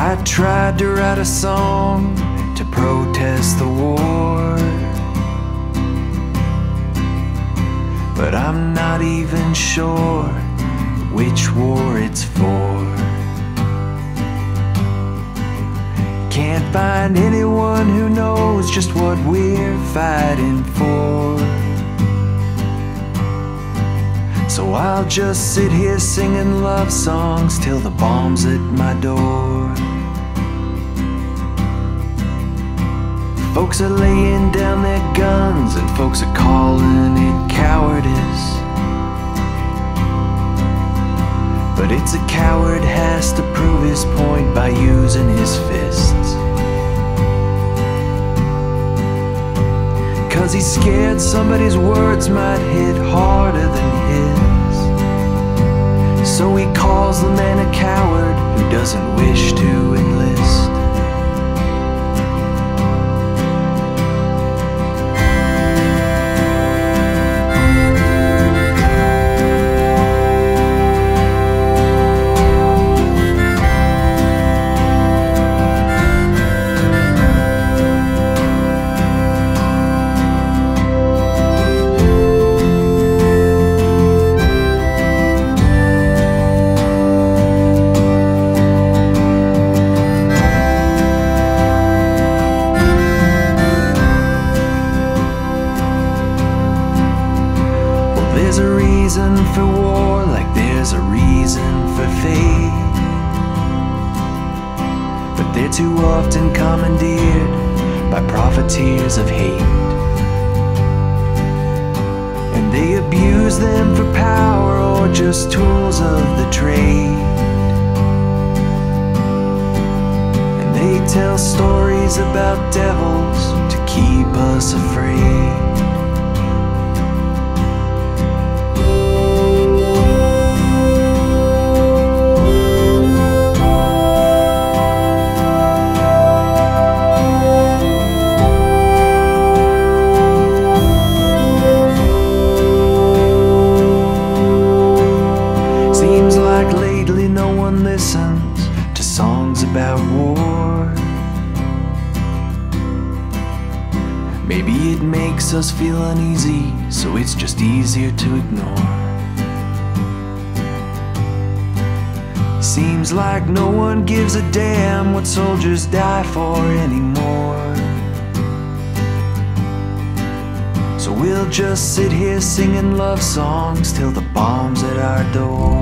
I tried to write a song to protest the war. But I'm not even sure which war it's for. Can't find anyone who knows just what we're fighting for. So I'll just sit here singing love songs till the bomb's at my door. Folks are laying down their guns and folks are calling it cowardice. But it's a coward has to prove his point by using his fists. Cause he's scared somebody's words might hit harder than his. The man a coward who doesn't wish to there's a reason for war, like there's a reason for faith. But they're too often commandeered by profiteers of hate. And they abuse them for power or just tools of the trade. And they tell stories about devils to keep us afraid. Listens to songs about war. Maybe it makes us feel uneasy, so it's just easier to ignore. Seems like no one gives a damn what soldiers die for anymore. So we'll just sit here singing love songs till the bomb's at our door.